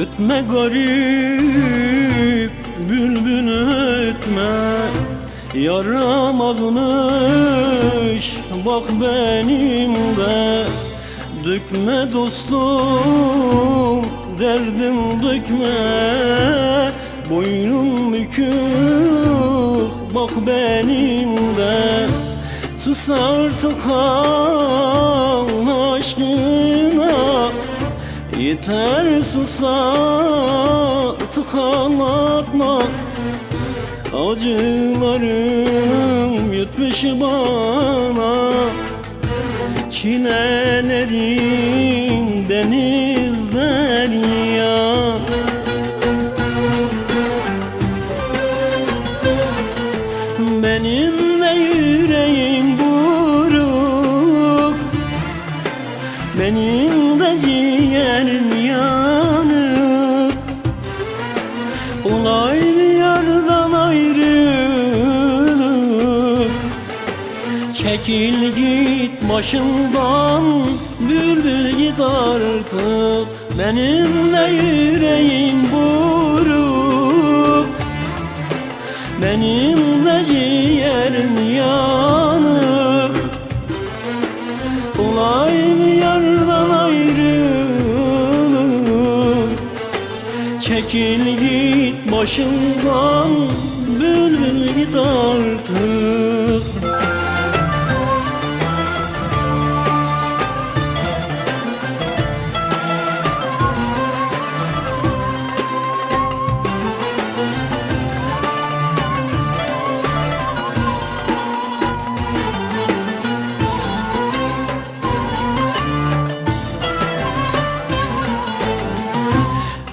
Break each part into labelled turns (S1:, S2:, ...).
S1: Ötme garip bülbül ötme Yaramazmış bak benim de. Dökme dostum derdim dökme. Boynum bükük bak benim de. Sus artık aşkına Yeter sus artık anlatma Acılarım yutmuş bana. Çilelerim Çekil git başımdan Bülbül git artık. Benim de yüreğim buruk. Benim de ciğerim yanık. Olaylı yardan ayrılık Çekil git başımdan Bülbül git artık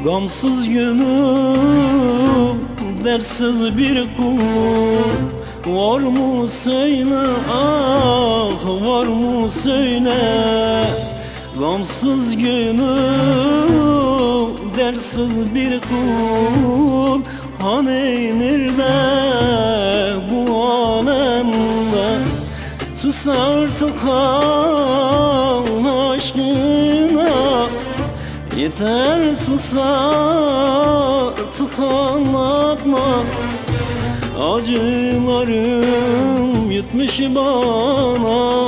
S1: Gamsız gönül dersiz bir kul. Var mı söyle ah var mı söyle. Gamsız gönül dersiz bir kul. Hani nerede bu alemde? Sus artık ah aşkına Yeter sus artık anlatma. Acılarım yutmuş bana.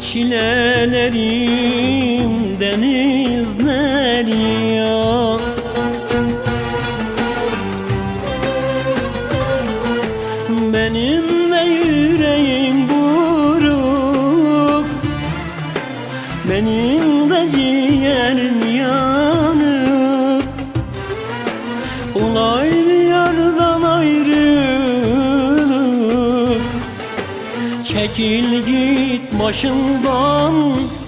S1: Çilelerim denizler Benim de ciğerim yanık. Olaylı yardan ayrılık. Çekil git başımdan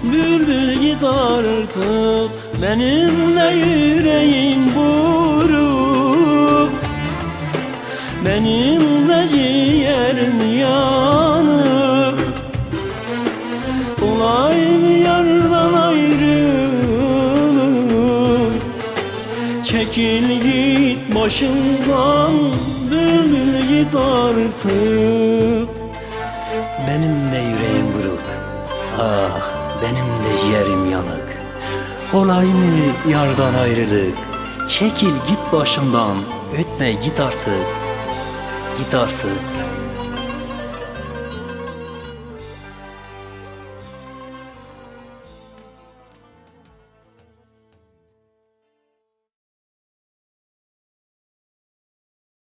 S1: Bülbül git artık. Benim de yüreğim buruk. Benim Çekil git başımdan Bülbül git artık.
S2: Benim de yüreğim buruk Ah benim de ciğerim yanık. Kolay mı yardan ayrılık? Çekil git başımdan Ötme git artık. Git artık